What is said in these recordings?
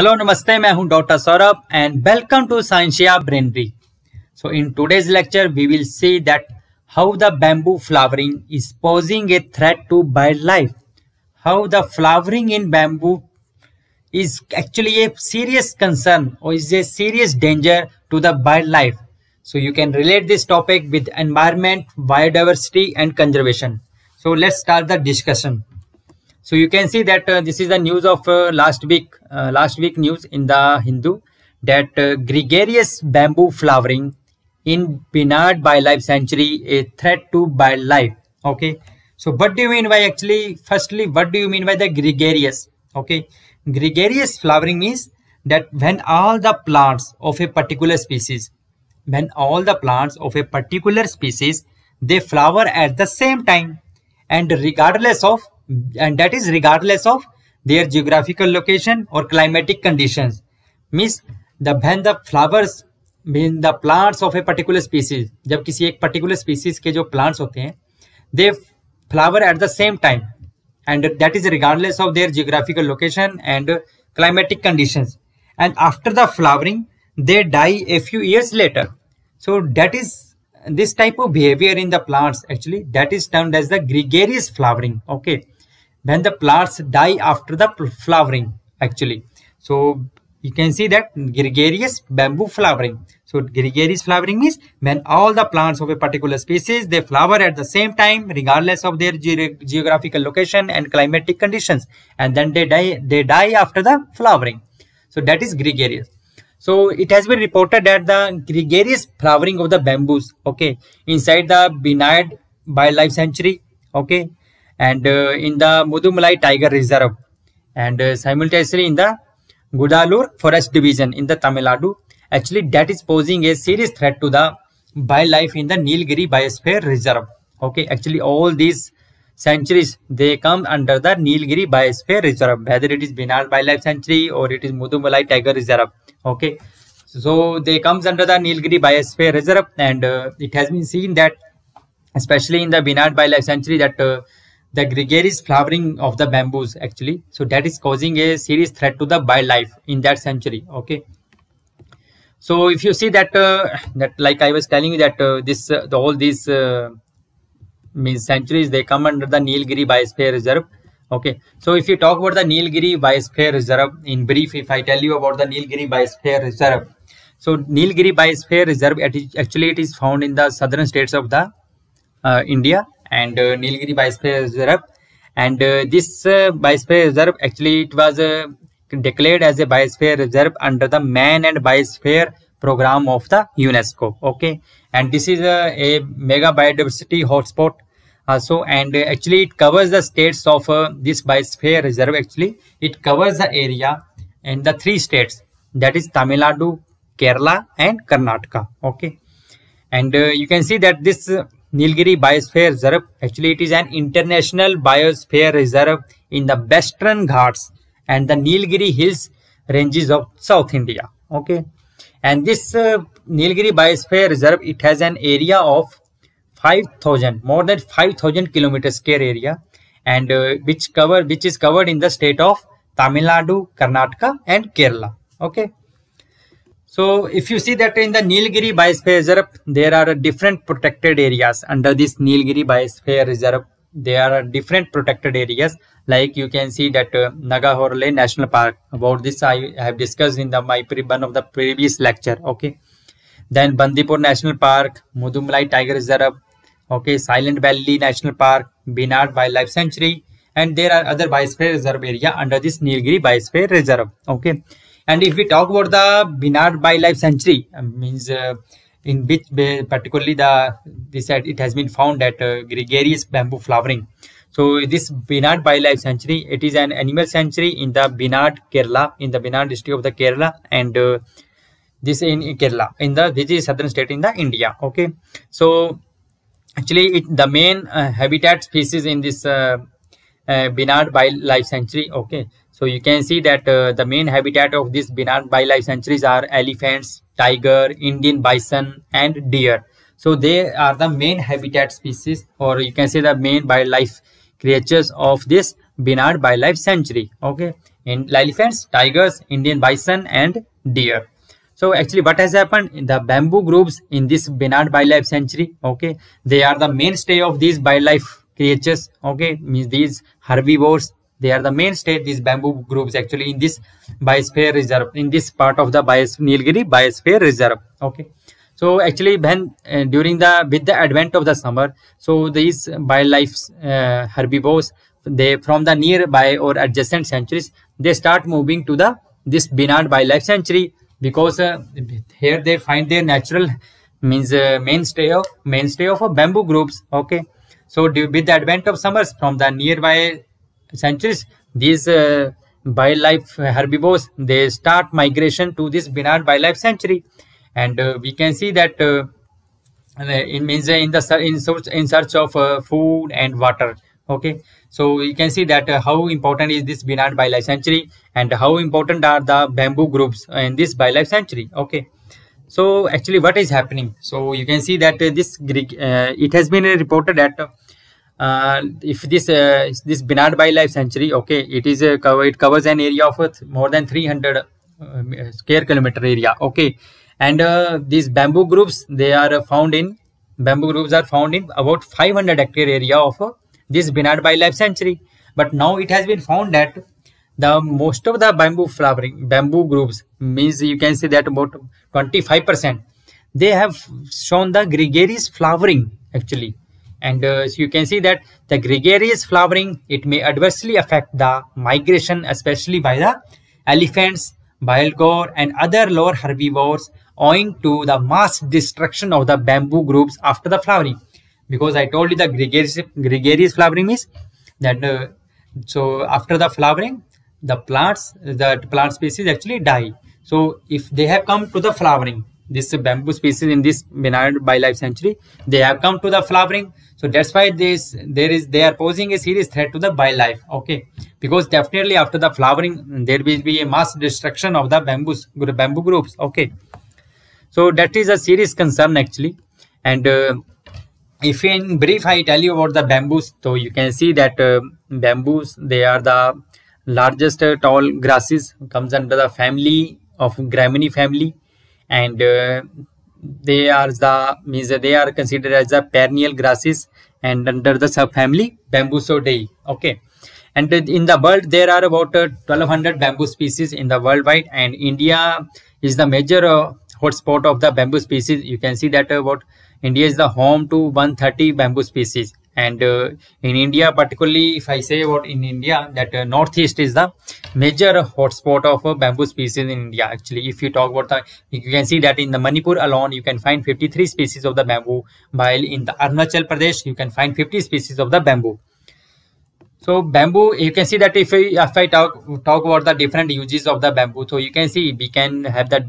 Hello नमस्ते, मैं हूँ doctor Saurabh and welcome to Sciencia Brainery so in today's lecture we will see that how the bamboo flowering is posing a threat to wild life how the flowering in bamboo is actually a serious concern और is a serious danger to the wild life so you can relate this topic with environment biodiversity and conservation so let's start the discussion So you can see that uh, this is the news of uh, last week, uh, last week news in the Hindu that uh, gregarious bamboo flowering in Wayanad Wildlife Sanctuary a threat to wildlife. Okay. So what do you mean by actually, firstly, what do you mean by the gregarious? Okay. Gregarious flowering means that when all the plants of a particular species, when all the plants of a particular species, they flower at the same time and regardless of and that is regardless of their geographical location or climatic conditions means the when the flowers mean the plants of a particular species जब किसी एक particular species के जो plants होते हैं they flower at the same time and that is regardless of their geographical location and climatic conditions and after the flowering they die a few years later so that is this type of behavior in the plants actually that is termed as the gregarious flowering okay when the plants die after the flowering actually. So you can see that gregarious bamboo flowering. So gregarious flowering means when all the plants of a particular species they flower at the same time regardless of their ge geographical location and climatic conditions. And then they die they die after the flowering. So that is gregarious. So it has been reported that the gregarious flowering of the bamboos okay inside the Wayanad wildlife sanctuary okay and uh, in the Mudumalai Tiger Reserve and uh, simultaneously in the Gudalur Forest Division in the Tamil Nadu. Actually, that is posing a serious threat to the wildlife in the Nilgiri Biosphere Reserve. Okay, actually all these sanctuaries, they come under the Nilgiri Biosphere Reserve, whether it is Wayanad Wildlife Sanctuary or it is Mudumalai Tiger Reserve. Okay, so they comes under the Nilgiri Biosphere Reserve and uh, it has been seen that especially in the Wayanad Wildlife Sanctuary that uh, the gregarious flowering of the bamboos actually. So that is causing a serious threat to the wildlife in that century okay? So if you see that uh, that like i was telling you that uh, this uh, the, all these uh, means centuries they come under the nilgiri biosphere reserve okay? So if you talk about the nilgiri biosphere reserve in brief if i tell you about the nilgiri biosphere reserve. So nilgiri biosphere reserve actually it is found in the southern states of the uh, india and uh, Nilgiri Biosphere Reserve. And uh, this uh, Biosphere Reserve actually it was uh, declared as a Biosphere Reserve under the Man and Biosphere program of the UNESCO. Okay, and this is a, mega biodiversity hotspot also and uh, actually it covers the states of uh, this biosphere reserve actually it covers the area in the three states that is tamil nadu kerala and karnataka okay and uh, you can see that this Nilgiri Biosphere Reserve. Actually, it is an international biosphere reserve in the Western Ghats and the Nilgiri Hills ranges of South India. Okay. And this uh, Nilgiri Biosphere Reserve, it has an area of 5000, more than 5000 kilometers square area and uh, which cover, which is covered in the state of Tamil Nadu, Karnataka and Kerala. Okay. So if you see that in the Nilgiri Biosphere Reserve, there are different protected areas under this Nilgiri Biosphere Reserve. There are different protected areas like you can see that uh, Nagarhole National Park. About this I have discussed in the my pre one of the previous lecture. Okay. Then Bandipur National Park, Mudumalai Tiger Reserve, okay, Silent Valley National Park, Wayanad Wildlife Sanctuary, and there are other biosphere reserve area under this Nilgiri Biosphere Reserve. Okay. And if we talk about the Wayanad Wildlife Sanctuary, uh, means uh, in which particularly the this it has been found at uh, gregarious bamboo flowering. So this Wayanad Wildlife Sanctuary, it is an animal sanctuary in the Wayanad, Kerala, in the Wayanad district of the Kerala, and uh, this in Kerala, in the which is southern state in the India. Okay, so actually, it, the main uh, habitat species in this uh, Wayanad Wildlife Sanctuary. Okay, so you can see that uh, the main habitat of these Wayanad wildlife sanctuaries are elephants, tiger, Indian bison and deer. So they are the main habitat species or you can say the main wildlife creatures of this Wayanad Wildlife Sanctuary. Okay, in elephants, tigers, Indian bison, and deer. So actually what has happened, in the bamboo groves in this Wayanad Wildlife Sanctuary, okay, they are the mainstay of these wildlife creatures, okay, means these herbivores, they are the mainstay, these bamboo groups actually in this biosphere reserve, in this part of the Bios Nilgiri Biosphere Reserve, okay. So actually when uh, during the, with the advent of the summer, so these wildlife uh, herbivores, they from the nearby or adjacent sanctuaries, they start moving to the this Wayanad Wildlife Sanctuary because uh, here they find their natural means uh, mainstay of mainstay of a bamboo groups okay so with the advent of summers from the nearby centuries these uh, wildlife herbivores they start migration to this Wayanad wildlife sanctuary and uh, we can see that uh, it means in the in search in search of uh, food and water okay so you can see that uh, how important is this Wayanad Wildlife Sanctuary and how important are the bamboo groups in this wildlife sanctuary. Okay. So actually what is happening? So you can see that uh, this uh, it has been reported that uh, if this uh, this Wayanad Wildlife Sanctuary, okay, it is uh, cover, it covers an area of more than 300 square kilometer area. Okay, and these bamboo groups they are found in bamboo groups are found in about 500 hectare area of this Wayanad Wildlife Sanctuary. But now it has been found that the most of the bamboo flowering bamboo groups means you can say that about 25% they have shown the gregarious flowering actually and uh, so you can see that the gregarious flowering. It may adversely affect the migration especially by the elephants wild boar and other lower herbivores owing to the mass destruction of the bamboo groups after the flowering. Because I told you the gregarious, gregarious flowering means that uh, so after the flowering the plants the plant species actually die. So if they have come to the flowering this bamboo species in this Wayanad wildlife sanctuary they have come to the flowering so that's why this there is they are posing a serious threat to the wildlife okay? Because definitely after the flowering there will be a mass destruction of the bamboo bamboo groups okay? So that is a serious concern actually. And uh, if in brief i tell you about the bamboos so you can see that uh, bamboos they are the largest uh, tall grasses comes under the family of gramini family. And uh, they are the means they are considered as the perennial grasses and under the subfamily bambusoideae okay. And in the world there are about 1200 uh, bamboo species in the worldwide and india is the major uh, hotspot of the bamboo species. You can see that about India is the home to 130 bamboo species and uh, in India particularly if I say about in India that uh, northeast is the major hotspot of uh, bamboo species in India actually. If you talk about the you can see that in the Manipur alone you can find 53 species of the bamboo while in the Arunachal Pradesh you can find 50 species of the bamboo. So bamboo you can see that if I, if I talk talk about the different uses of the bamboo so you can see we can have that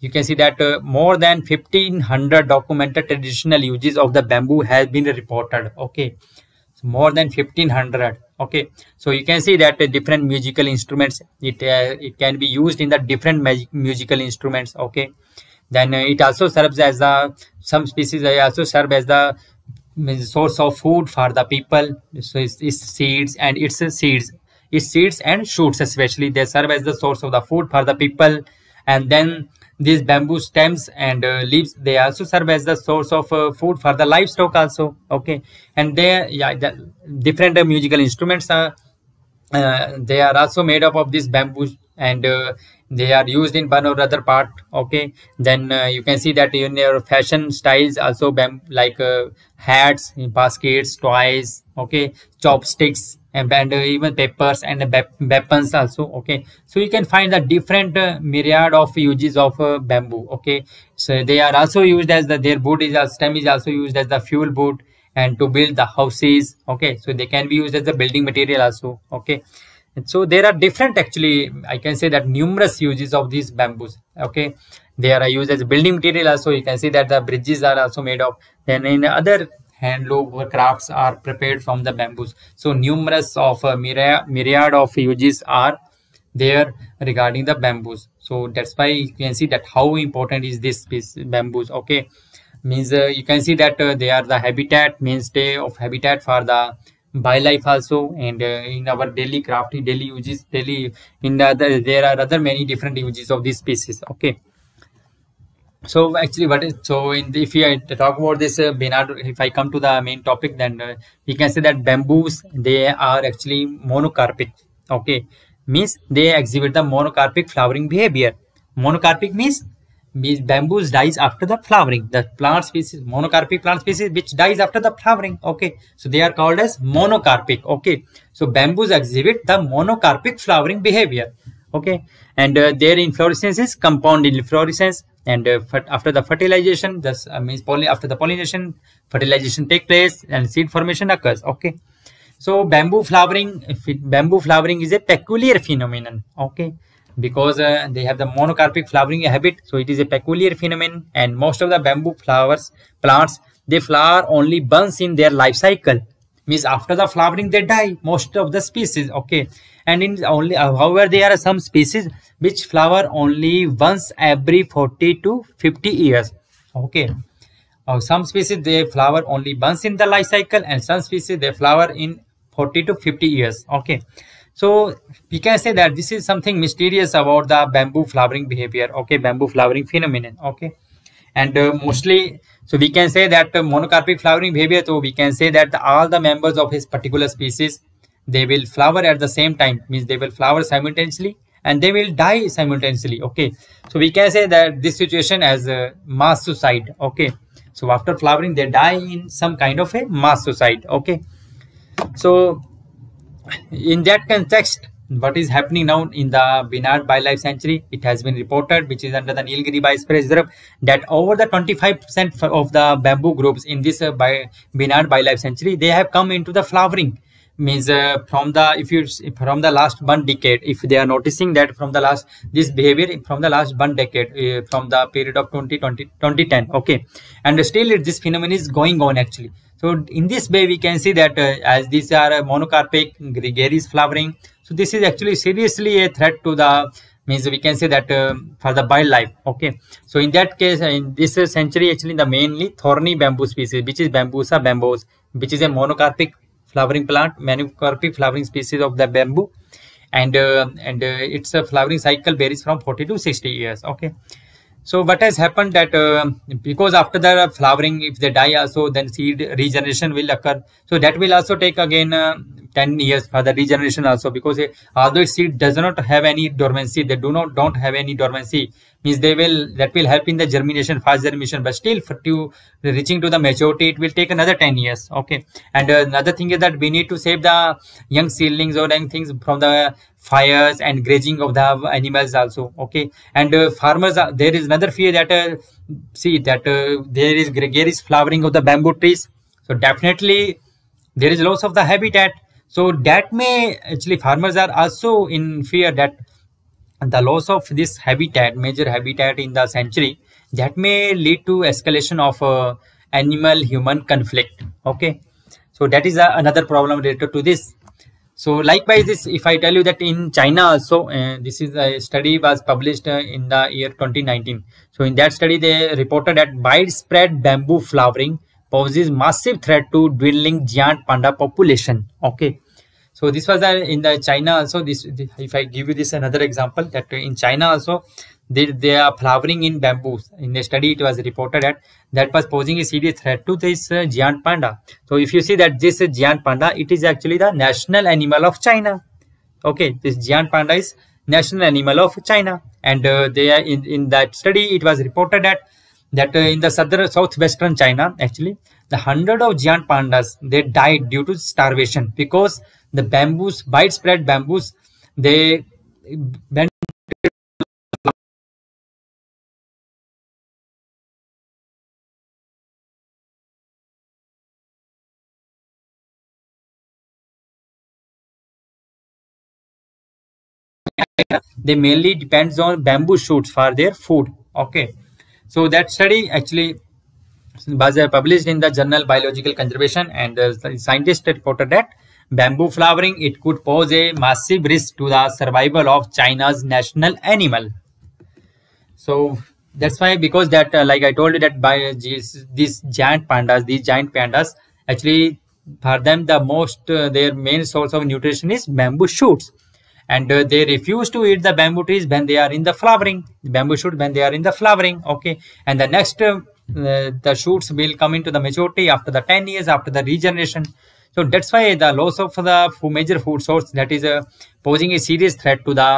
you can see that uh, more than 1500 documented traditional uses of the bamboo has been reported. Okay. So more than 1500 okay. So you can see that uh, different musical instruments it uh, it can be used in the different musical instruments. Okay. Then uh, it also serves as the some species also serve as the source of food for the people. So it's, it's seeds and its seeds. Its seeds and shoots especially. They serve as the source of the food for the people. And then these bamboo stems and uh, leaves they also serve as the source of uh, food for the livestock also okay? And they yeah the different uh, musical instruments are uh, they are also made up of this bamboo and uh, they are used in one or other part okay? Then uh, you can see that in your fashion styles also bam like hats baskets toys okay? Chopsticks and, even peppers and weapons also okay? So you can find the different uh, myriad of uses of uh, bamboo okay? So they are also used as the their wood is stem is also used as the fuel wood and to build the houses okay? So they can be used as the building material also okay? And so there are different actually i can say that numerous uses of these bamboos okay? They are used as building material also. You can see that the bridges are also made of. Then in other handloom crafts are prepared from the bamboos. So numerous of uh, myriad, of uses are there regarding the bamboos. So that's why you can see that how important is this bamboos okay? Means uh, you can see that uh, they are the habitat mainstay of habitat for the life also. And uh, in our daily crafting daily uses daily in the other there are other many different uses of these species okay so actually what is so in the, if we talk about this uh, Wayanad, if I come to the main topic then uh, we can say that bamboos they are actually monocarpic okay? Means they exhibit the monocarpic flowering behavior. Monocarpic means means bamboos dies after the flowering. The plant species monocarpic plant species which dies after the flowering okay? So they are called as monocarpic okay? So bamboos exhibit the monocarpic flowering behavior okay? And uh, their inflorescence is compound inflorescence and uh, after the fertilization this uh, means poly after the pollination fertilization take place and seed formation occurs. Okay. So bamboo flowering bamboo flowering is a peculiar phenomenon. Okay. Because uh, they have the monocarpic flowering habit so it is a peculiar phenomenon. And most of the bamboo flowers plants they flower only once in their life cycle. Means after the flowering they die most of the species. Okay and in only uh, however there are some species which flower only once every 40 to 50 years. Okay. Uh, some species they flower only once in the life cycle and some species they flower in 40 to 50 years. Okay. So we can say that this is something mysterious about the bamboo flowering behavior. Okay. Bamboo flowering phenomenon. Okay. And uh, mostly so we can say that uh, monocarpic flowering behavior so we can say that all the members of his particular species they will flower at the same time means they will flower simultaneously and they will die simultaneously okay? So we can say that this situation as a mass suicide okay? So after flowering they die in some kind of a mass suicide okay? So in that context what is happening now in the Wayanad Wildlife Sanctuary, it has been reported, which is under the Nilgiri Biosphere Reserve, that over the 25% of the bamboo groups in this uh, Wayanad Wildlife Sanctuary, they have come into the flowering means uh, from the if you from the last one decade if they are noticing that from the last this behavior from the last one decade uh, from the period of 2020 2010 okay. And still this phenomenon is going on actually. So in this way we can see that uh, as these are monocarpic gregarious flowering. So this is actually seriously a threat to the means we can say that uh, for the wildlife okay. So in that case in this century actually the mainly thorny bamboo species which is bambusa bambos which is a monocarpic flowering plant, monocarpic flowering species of the bamboo, and uh, and uh, its a flowering cycle varies from 40 to 60 years. Okay, so what has happened that uh, because after the flowering, if they die also, then seed regeneration will occur. So that will also take again uh, 10 years for the regeneration also because uh, although seed does not have any dormancy, they do not don't have any dormancy means they will that will help in the germination fast germination but still for to reaching to the maturity it will take another 10 years okay? And uh, another thing is that we need to save the young seedlings or young things from the fires and grazing of the animals also okay? And uh, farmers are, there is another fear that uh, see that uh, there is gregarious flowering of the bamboo trees. So definitely there is loss of the habitat so that may actually farmers are also in fear that the loss of this habitat, major habitat in the century, that may lead to escalation of uh, animal-human conflict. Okay, so that is uh, another problem related to this. So likewise, this if I tell you that in China also, uh, this is a study was published uh, in the year 2019. So in that study, they reported that widespread bamboo flowering poses massive threat to dwindling giant panda population. Okay, so this was in the China also. This if I give you this another example that in China also they, they are flowering in bamboos. In the study, it was reported that that was posing a serious threat to this uh, giant panda. So if you see that this uh, giant panda, it is actually the national animal of China. Okay, this giant panda is national animal of China, and uh, they are in in that study, it was reported that that uh, in the southern southwestern China, actually, the hundred of giant pandas they died due to starvation because the bamboos, widespread bamboos, they bend they mainly depends on bamboo shoots for their food. Okay so that study actually was published in the journal biological conservation and the scientists reported that bamboo flowering, it could pose a massive risk to the survival of China's national animal. So that's why because that uh, like I told you that by these, these giant pandas, these giant pandas actually for them the most uh, their main source of nutrition is bamboo shoots and uh, they refuse to eat the bamboo trees when they are in the flowering. Bamboo shoot when they are in the flowering okay? And the next uh, the shoots will come into the maturity after the 10 years after the regeneration. So that's why the loss of the major food source that is uh, posing a serious threat to the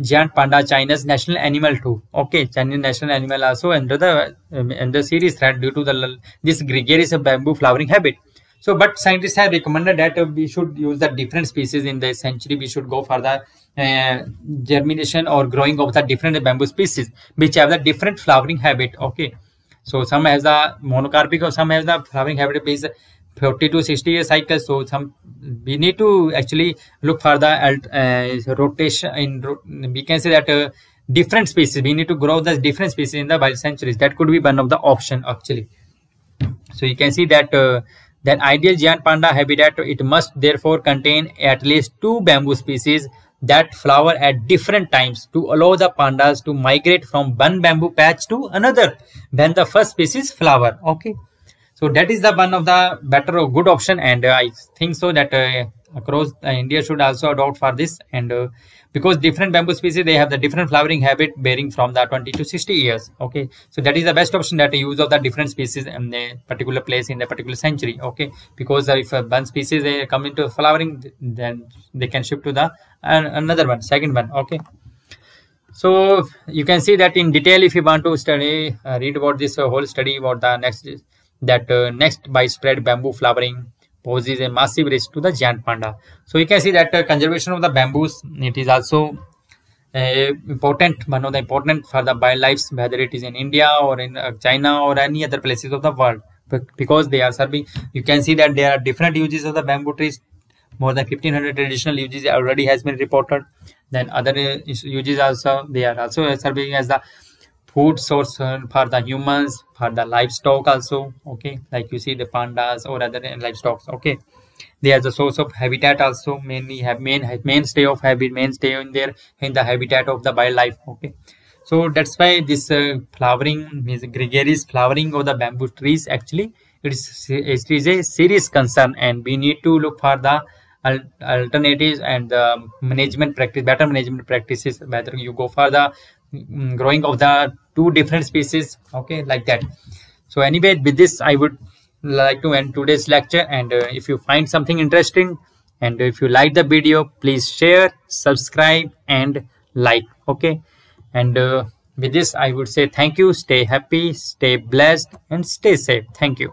giant panda china's national animal too okay? Chinese national animal also under the um, under serious threat due to the this gregarious bamboo flowering habit so but scientists have recommended that we should use the different species in the century. We should go for the uh, germination or growing of the different bamboo species which have the different flowering habit. Okay. So some has the monocarpic or some has the flowering habit is 40 to 60 year cycle. So some we need to actually look for the uh, rotation in we can say that uh, different species. We need to grow the different species in the wild centuries. That could be one of the option actually. So you can see that uh, then ideal giant panda habitat it must therefore contain at least two bamboo species that flower at different times to allow the pandas to migrate from one bamboo patch to another when the first species flower. Okay. So that is the one of the better or good option and uh, i think so that uh, across uh, india should also adopt for this. And uh, because different bamboo species they have the different flowering habit bearing from the 20 to 60 years. Okay. So that is the best option that use of the different species in a particular place in a particular century. Okay. Because if one species they come into flowering then they can shift to the another one second one. Okay. So you can see that in detail if you want to study uh, read about this whole study about the next that uh, next by spread bamboo flowering poses a massive risk to the giant panda. So you can see that uh, conservation of the bamboos, it is also uh, important, one of the important for the wildlife, whether it is in India or in uh, China or any other places of the world, because they are serving. You can see that there are different uses of the bamboo trees. More than 1500 traditional uses already has been reported. Then other uh, uses also they are also serving as the food source for the humans for the livestock also okay? Like you see the pandas or other livestock okay? They are the source of habitat also mainly have main mainstay of habit mainstay in there in the habitat of the wildlife okay? So that's why this uh, flowering means gregarious flowering of the bamboo trees actually it is, it is a serious concern and we need to look for the alternatives and the management practice better management practices whether you go for the growing of the two different species. Okay like that. So anyway with this i would like to end today's lecture. And uh, if you find something interesting and if you like the video please share subscribe and like. Okay? And uh, with this i would say thank you. Stay happy stay blessed and stay safe. Thank you